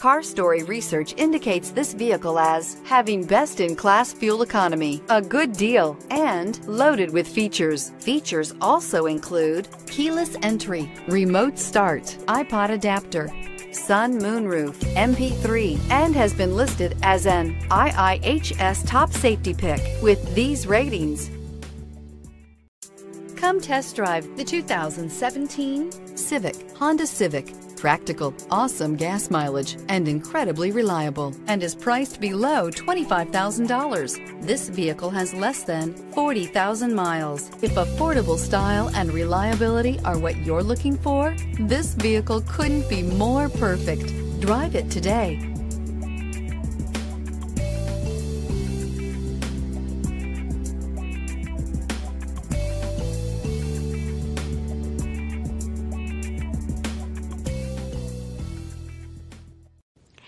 Car Story research indicates this vehicle as having best in class fuel economy, a good deal, and loaded with features. Features also include keyless entry, remote start, iPod adapter, sun moonroof, MP3, and has been listed as an IIHS top safety pick with these ratings. Come test drive the 2017 Civic, Honda Civic. Practical, awesome gas mileage, and incredibly reliable, and is priced below $25,000. This vehicle has less than 40,000 miles. If affordable style and reliability are what you're looking for, this vehicle couldn't be more perfect. Drive it today.